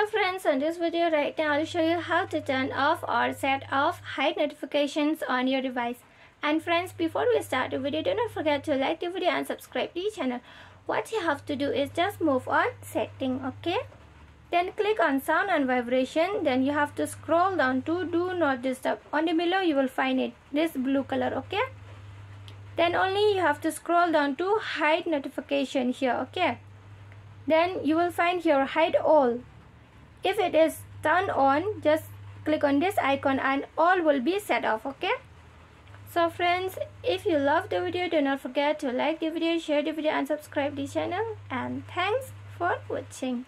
Hello friends, in this video right now I'll show you how to turn off or set off hide notifications on your device. And friends, before we start the video, do not forget to like the video and subscribe to the channel. What you have to do is just move on setting, okay? Then click on sound and vibration. Then you have to scroll down to do not disturb. On the below you will find it, this blue color, okay? Then only you have to scroll down to hide notification here, okay? Then you will find here hide all if it is turned on just click on this icon and all will be set off okay? So friends if you love the video do not forget to like the video share the video and subscribe the channel. And thanks for watching